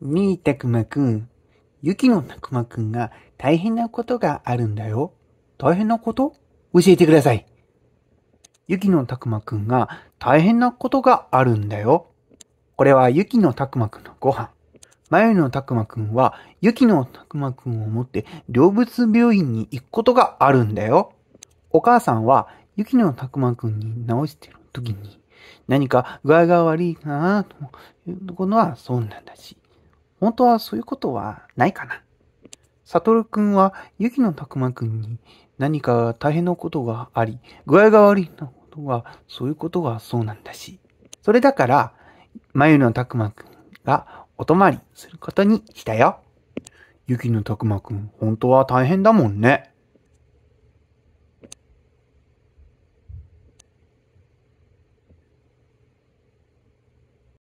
みーたくまくん、ゆきのたくまくんが大変なことがあるんだよ。大変なこと？教えてください。ゆきのたくまくんが大変なことがあるんだよ。これはゆきのたくまくんのご飯。まゆのたくまくんはゆきのたくまくんを持って動物病院に行くことがあるんだよ。お母さんはゆきのたくまくんに直してる時に何か具合が悪いかなということはそうなんだし、本当はそういうことはないかな。サトルくんはユキのたくまくんに何か大変なことがあり、具合が悪いなことは、そういうことがそうなんだし。それだから、まゆのたくまくんがお泊まりすることにしたよ。ゆきのたくまくん、本当は大変だもんね。